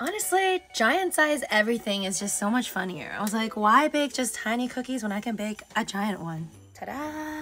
Honestly, giant size everything is just so much funnier. I was like, why bake just tiny cookies when I can bake a giant one? Ta-da!